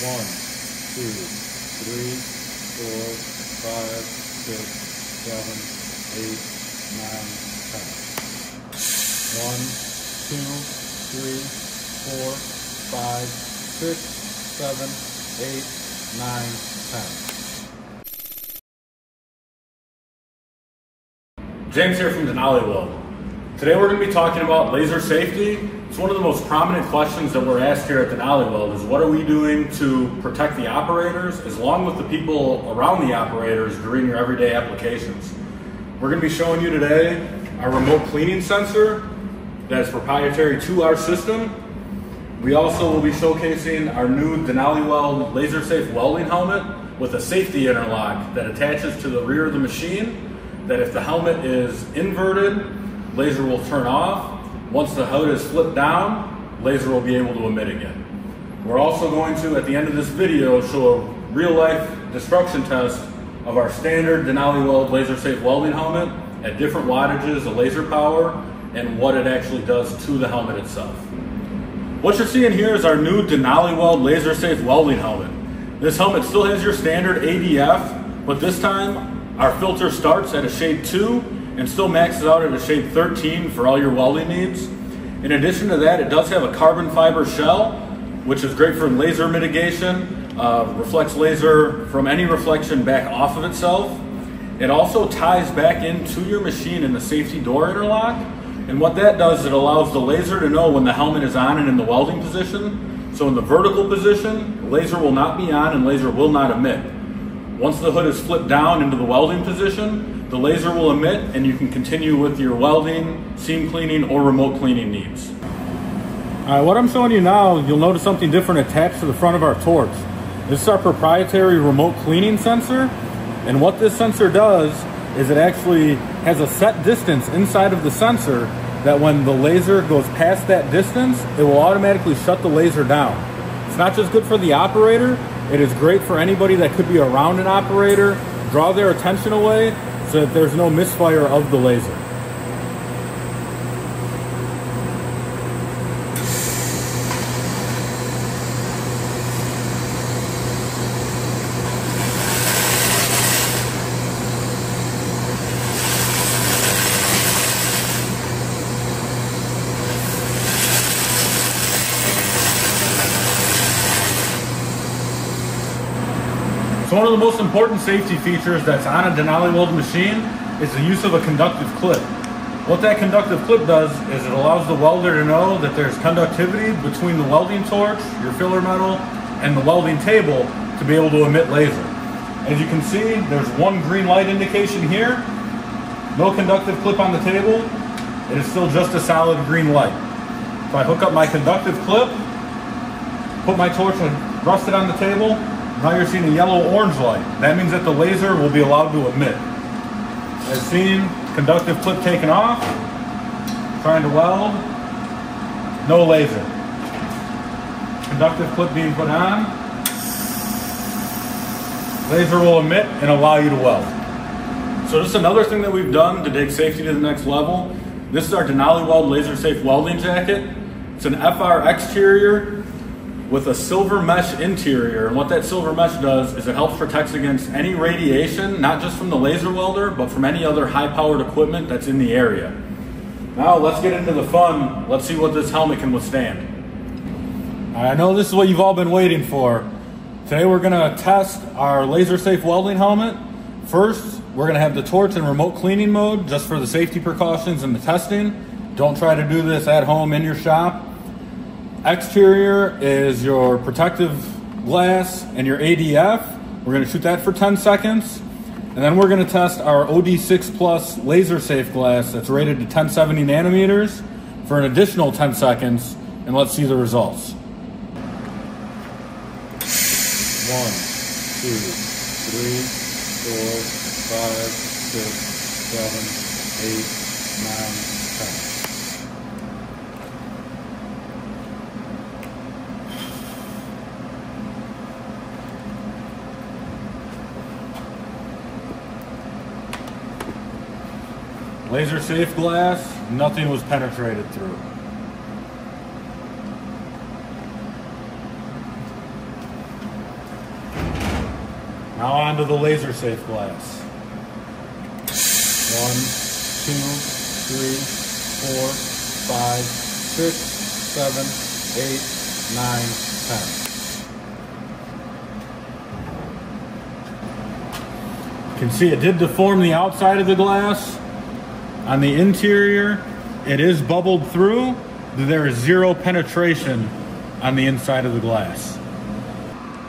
One, two, three, four, five, six, seven, eight, nine, ten. One, two, three, four, five, six, seven, eight, nine, ten. James here from Denali Weld. Today we're going to be talking about laser safety. It's one of the most prominent questions that we're asked here at Denali Weld is what are we doing to protect the operators as long with the people around the operators during your everyday applications. We're going to be showing you today our remote cleaning sensor that is proprietary to our system. We also will be showcasing our new Denali Weld laser safe welding helmet with a safety interlock that attaches to the rear of the machine that if the helmet is inverted, laser will turn off. Once the hood is flipped down, laser will be able to emit again. We're also going to, at the end of this video, show a real life destruction test of our standard Denali Weld laser safe welding helmet at different wattages of laser power and what it actually does to the helmet itself. What you're seeing here is our new Denali Weld laser safe welding helmet. This helmet still has your standard ADF, but this time our filter starts at a shade 2 and still maxes out at a shade 13 for all your welding needs. In addition to that, it does have a carbon fiber shell, which is great for laser mitigation, uh, reflects laser from any reflection back off of itself. It also ties back into your machine in the safety door interlock. And what that does, is it allows the laser to know when the helmet is on and in the welding position. So in the vertical position, laser will not be on and laser will not emit. Once the hood is flipped down into the welding position, the laser will emit and you can continue with your welding, seam cleaning, or remote cleaning needs. All right, what I'm showing you now, you'll notice something different attached to the front of our torch. This is our proprietary remote cleaning sensor. And what this sensor does is it actually has a set distance inside of the sensor that when the laser goes past that distance, it will automatically shut the laser down. It's not just good for the operator, it is great for anybody that could be around an operator, draw their attention away so that there's no misfire of the laser. So one of the most important safety features that's on a Denali weld machine is the use of a conductive clip. What that conductive clip does is it allows the welder to know that there's conductivity between the welding torch, your filler metal, and the welding table to be able to emit laser. As you can see, there's one green light indication here. No conductive clip on the table. It is still just a solid green light. If I hook up my conductive clip, put my torch and rust it on the table, now you're seeing a yellow-orange light. That means that the laser will be allowed to emit. As seen, conductive clip taken off, trying to weld, no laser. Conductive clip being put on, laser will emit and allow you to weld. So just another thing that we've done to take safety to the next level, this is our Denali Weld Laser Safe Welding Jacket. It's an FR exterior with a silver mesh interior. And what that silver mesh does is it helps protect against any radiation, not just from the laser welder, but from any other high powered equipment that's in the area. Now let's get into the fun. Let's see what this helmet can withstand. I know this is what you've all been waiting for. Today we're gonna test our laser safe welding helmet. First, we're gonna have the torch in remote cleaning mode just for the safety precautions and the testing. Don't try to do this at home in your shop. Exterior is your protective glass and your ADF. We're going to shoot that for 10 seconds. And then we're going to test our OD6 Plus laser safe glass that's rated to 1070 nanometers for an additional 10 seconds. And let's see the results. One, two, three, four, five, six, seven, eight, nine, ten. Laser safe glass, nothing was penetrated through. Now on to the laser safe glass. One, two, three, four, five, six, seven, eight, nine, ten. You can see it did deform the outside of the glass. On the interior, it is bubbled through. There is zero penetration on the inside of the glass.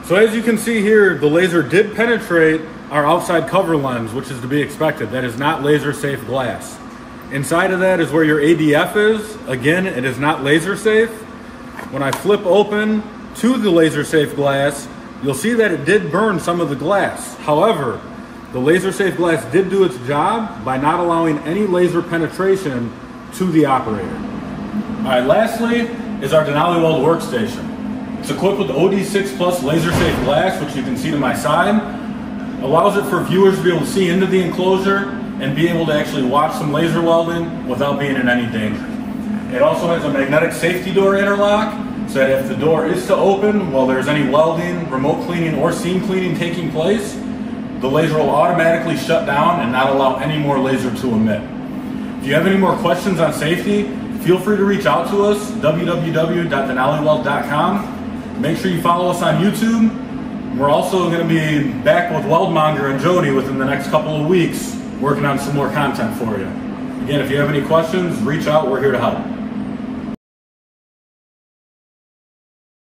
So as you can see here, the laser did penetrate our outside cover lens, which is to be expected. That is not laser safe glass. Inside of that is where your ADF is. Again, it is not laser safe. When I flip open to the laser safe glass, you'll see that it did burn some of the glass. However, the laser safe glass did do its job by not allowing any laser penetration to the operator. All right, lastly is our Denali Weld workstation. It's equipped with OD6 Plus laser safe glass, which you can see to my side. Allows it for viewers to be able to see into the enclosure and be able to actually watch some laser welding without being in any danger. It also has a magnetic safety door interlock, so that if the door is to open while there's any welding, remote cleaning, or seam cleaning taking place, the laser will automatically shut down and not allow any more laser to emit. If you have any more questions on safety, feel free to reach out to us, www.denaliweld.com. Make sure you follow us on YouTube. We're also going to be back with Weldmonger and Jody within the next couple of weeks, working on some more content for you. Again, if you have any questions, reach out. We're here to help.